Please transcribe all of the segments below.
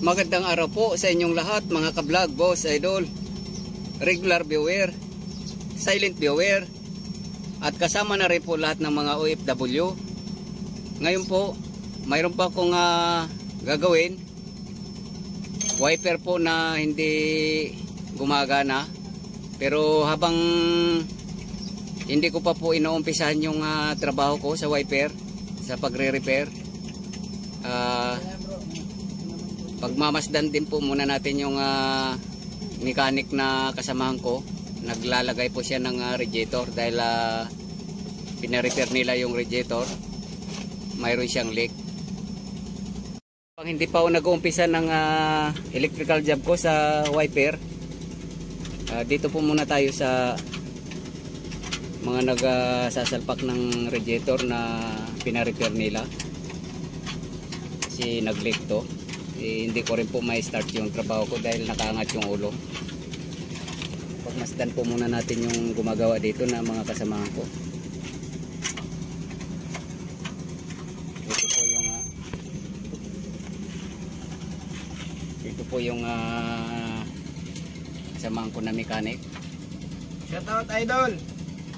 Magandang araw po sa inyong lahat mga ka-vlog, boss, idol, regular viewer, silent viewer, at kasama na rin po lahat ng mga OFW. Ngayon po, mayroon pa akong uh, gagawin. Wiper po na hindi gumagana. Pero habang hindi ko pa po inuumpisahan yung uh, trabaho ko sa wiper, sa pagre-repair, uh, pagmamasdan din po muna natin yung uh, mechanic na kasamahan ko. Naglalagay po siya ng uh, radiator dahil uh, pinarepair nila yung radiator. Mayroon siyang leak. Pag hindi pa ako nag-uumpisa ng uh, electrical job ko sa wiper uh, dito po muna tayo sa mga nagsasalpak uh, ng radiator na pinarepair nila. Kasi nag-leak to eh, hindi ko rin po may start yung trabaho ko dahil nakaangat yung ulo. Pagmasdan po muna natin yung gumagawa dito na mga kasamahan ko. Ito po yung uh, ito po yung uh, kasamahan ko na mechanic. Shout out idol!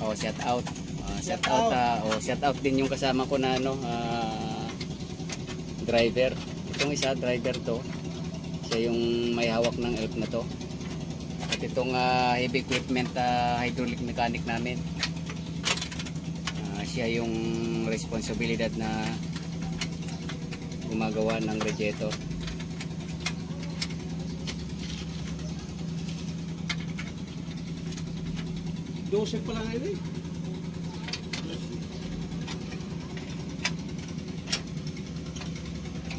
Oh shout out. Uh, shout, out, out. Uh, oh shout out din yung kasama ko na ano uh, driver itong isa driver to. Siya yung may hawak ng elf na to. At itong uh, heavy equipment uh, hydraulic mechanic namin uh, siya yung responsibilidad na gumagawa ng radiator Joseph pa lang ngayon eh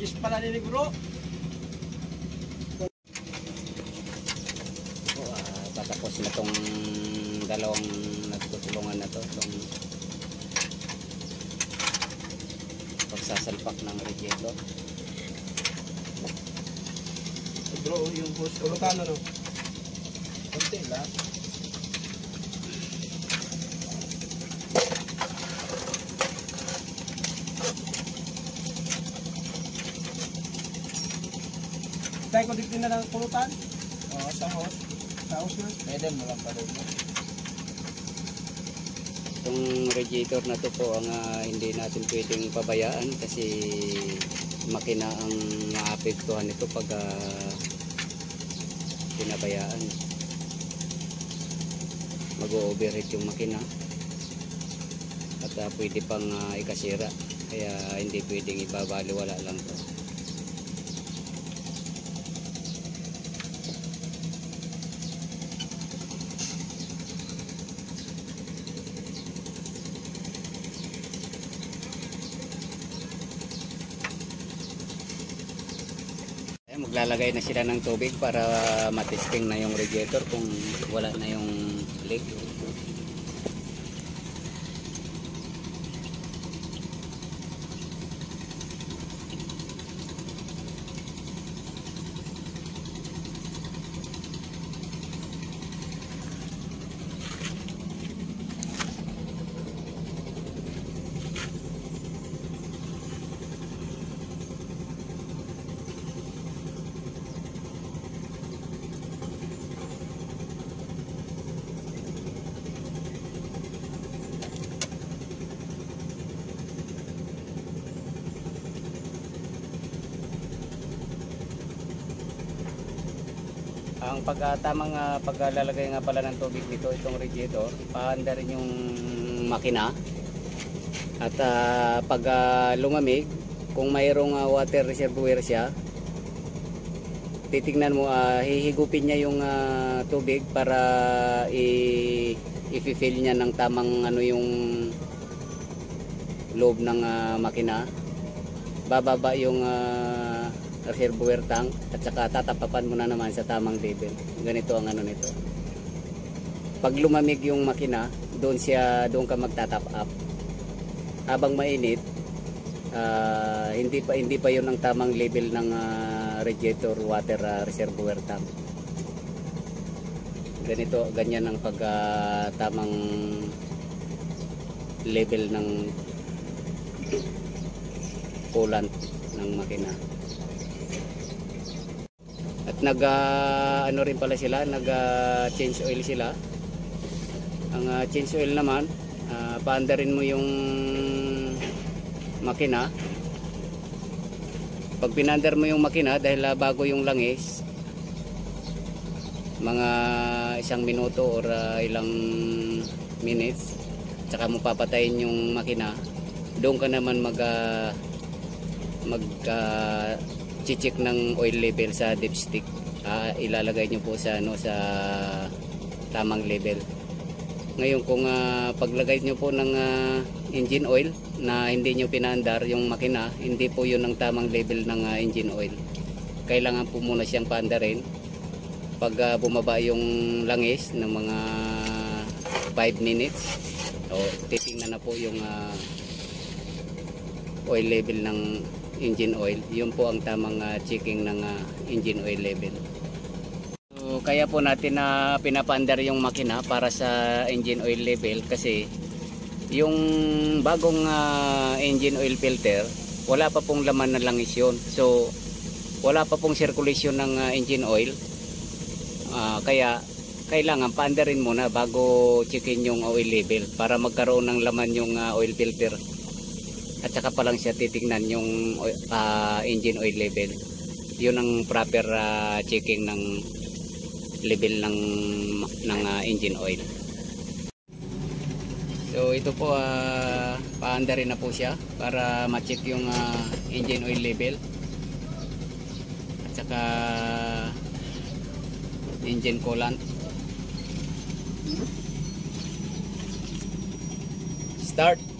Yes pala ni bro. So, uh, tatapos na tong dalawang nagtutulungan na to. Itong pagsasalpak ng radiator. Bro, yung host. Urutan ano? Konti lang. Tayo ko dito na ng pulutan. Oo, sa house. Sa house na. Pwede mo lang pa rin. Itong radiator na to po ang uh, hindi natin pwedeng pabayaan kasi makina ang maapektuhan nito pag uh, pinabayaan. Mag-overheat yung makina at uh, pwede pang uh, ikasira kaya hindi pwedeng ibabaliwala lang to. Maglalagay na sila ng tubig para matesting na yung radiator kung wala na yung leak ang pagkatamang uh, paglalagay nga pala ng tubig dito itong radiator paanda rin yung makina. At uh, pag uh, lumamig kung mayroong uh, water reservoir siya titingnan mo uh, hihigupin niya yung uh, tubig para i i-fill niya ng tamang ano yung loob ng uh, makina. Bababa yung uh, reservoir tank at saka tatapapan mo na naman sa tamang level ganito ang ano nito. Pag lumamig yung makina doon siya doon ka magtatap up. Habang mainit uh, hindi pa hindi pa yun ang tamang level ng uh, radiator water uh, reservoir tank ganito ganyan ang pag uh, tamang level ng coolant ng makina nag ah, ano rin pala sila, nag ah, change oil sila. Ang ah, change oil naman, uh, paandarin mo yung makina. Pag pinandar mo yung makina dahil ah, bago yung langis, mga isang minuto or ah, ilang minutes, tsaka mo papatayin yung makina, doon ka naman mag ah, mag ah, chichik ng oil level sa dipstick. Ah, ilalagay nyo po sa ano sa tamang level. Ngayon kung ah, paglagay nyo po ng ah, engine oil na hindi nyo pinaandar yung makina, hindi po yun ang tamang level ng ah, engine oil. Kailangan po muna siyang paandarin. Pag ah, bumaba yung langis ng mga 5 minutes, o titingnan na po yung ah, oil level ng engine oil. Yun po ang tamang ah, checking ng ah, engine oil level. So, kaya po natin na pinapandar yung makina para sa engine oil level kasi yung bagong ah, engine oil filter wala pa pong laman ng langis yun. So wala pa pong circulation ng ah, engine oil. Ah, kaya kailangan paandarin muna bago checkin yung oil level para magkaroon ng laman yung ah, oil filter at saka pa lang siya titingnan yung ah, engine oil level. Yun ang proper ah, checking ng level ng ng ah, engine oil. So ito po uh, paanda rin na po siya para ma-check yung ah, engine oil level. At saka engine coolant. Start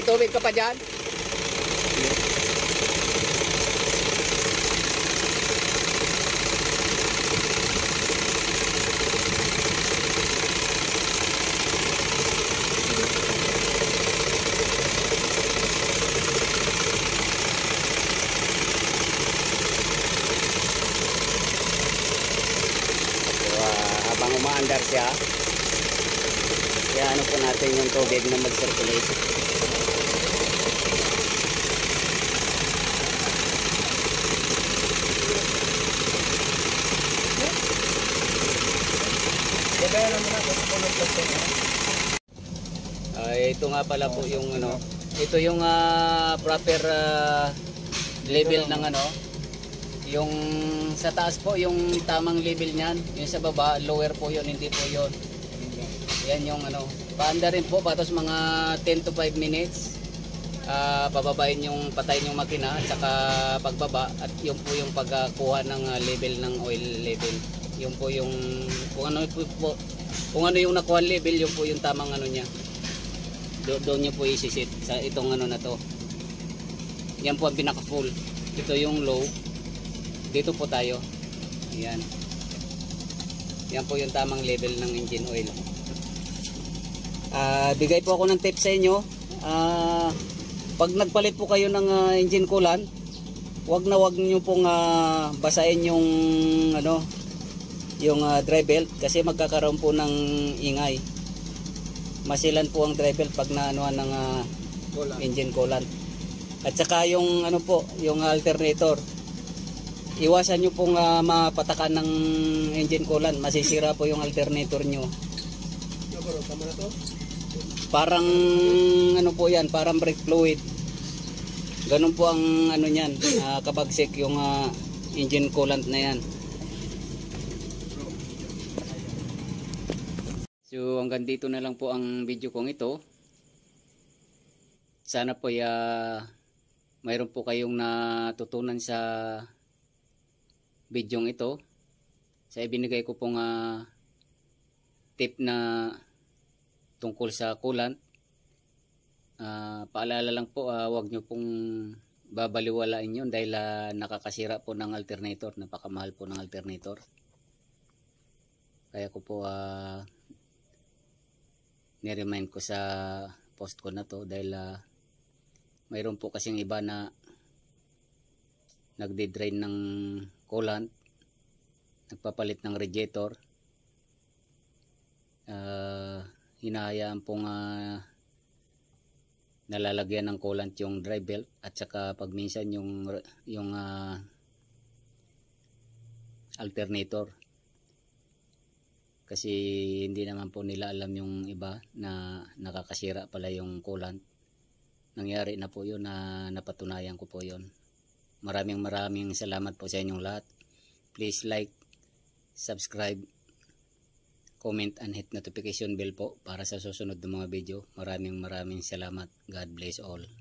May tubig ka pa dyan? Habang umaandar siya, kaya ano po natin yung tubig na mag-circulate. Kasi. Ah, ito nga pala po yung ano, ito yung ah, proper ah, level ng ano, yung sa taas po yung tamang level niyan, yung sa baba lower po yun, hindi po yun. Yan yung ano, paanda rin po patos mga 10 to 5 minutes. Ah, pababain yung patayin yung makina at saka pagbaba at yun po yung pagkuha ng ah, level ng oil level. Yun po yung kung ano po, po kung ano yung nakuha level, yun po yung tamang ano niya. Do, doon nyo po isisit sa itong ano na to. Yan po ang pinaka full ito yung low. Dito po tayo. Yan. Yan po yung tamang level ng engine oil. Ah, bigay po ako ng tip sa inyo. Ah, pag nagpalit po kayo ng ah, engine coolant wag na wag nyo pong ah, basahin yung ano yung ah, dry belt kasi magkakaroon po ng ingay masilan po ang dry belt pag naanuhan ng ah, Wala. engine coolant. At saka yung ano po, yung alternator. Iwasan nyo pong ah, mapatakan ng engine coolant. Masisira po yung alternator nyo. Parang ano po yan, parang brake fluid. Ganun po ang ano niyan, ah, kabagsik yung ah, engine coolant na yan. So hanggang dito na lang po ang video kong ito. Sana po ya mayroon po kayong natutunan sa bidyong ito. sa ibinigay ko pong ah, tip na tungkol sa coolant Ah, paalala lang po ah, wag nyo pong babaliwalain yun dahil ah, nakakasira po ng alternator napakamahal po ng alternator kaya ko po ah, niremind ko sa post ko na to dahil ah, mayroon po kasing iba na nagde-drain ng coolant nagpapalit ng radiator. Ah hinahayaan pong ah, nalalagyan ng coolant yung dry belt at saka pag minsan yung yung ah, alternator kasi hindi naman po nila alam yung iba na nakakasira pala yung coolant nangyari na po yun na napatunayan ko po yun. Maraming maraming salamat po sa inyong lahat. Please like subscribe comment and hit notification bell po para sa susunod na mga video. Maraming maraming salamat. God bless all